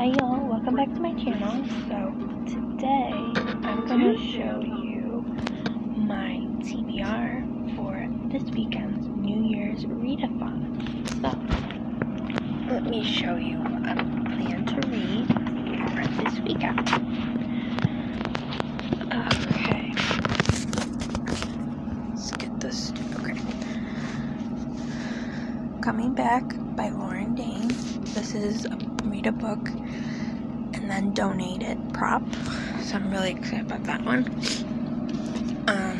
Hi y'all, welcome back to my channel. So today I'm gonna show you my TBR for this weekend's New Year's readathon. So let me show you what I plan to read for this weekend. Okay. Let's get this okay. Coming Back by Lauren Dane. This is a read a book and then donate it prop. So I'm really excited about that one. Um,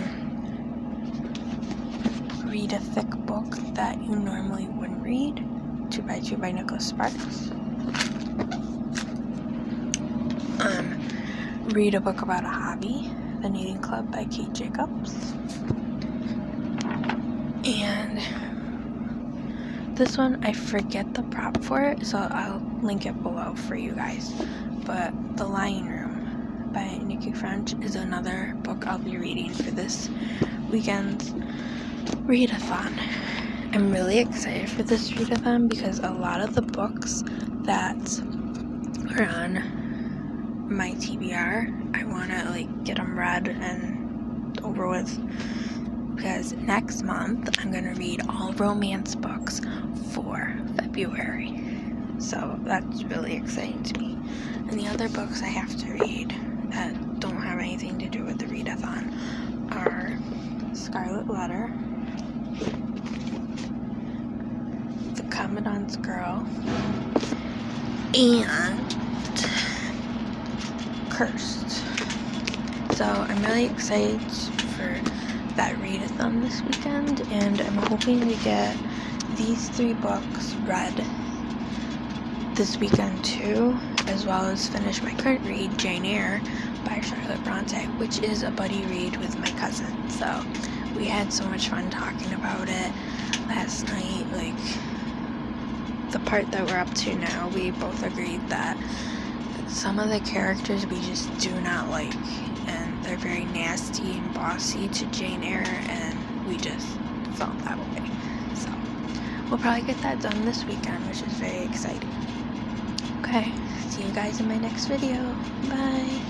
read a thick book that you normally wouldn't read. Two by Two by Nicholas Sparks. Um, read a book about a hobby. The Knitting Club by Kate Jacobs. And this one, I forget the prop for it, so I'll link it below for you guys. But The Lying Room by Nicci French is another book I'll be reading for this weekend's readathon. I'm really excited for this readathon because a lot of the books that are on my TBR, I want to like get them read and over with because next month I'm going to read all romance books February. So that's really exciting to me. And the other books I have to read that don't have anything to do with the readathon are Scarlet Letter, The Commandant's Girl, and Cursed. So I'm really excited for that readathon this weekend, and I'm hoping to get these three books read this weekend too, as well as finish my current read, Jane Eyre by Charlotte Bronte, which is a buddy read with my cousin. So we had so much fun talking about it last night. Like the part that we're up to now, we both agreed that some of the characters we just do not like, and they're very nasty and bossy to Jane Eyre, and we just felt that way. So we'll probably get that done this weekend, which is very exciting. Okay, see you guys in my next video. Bye.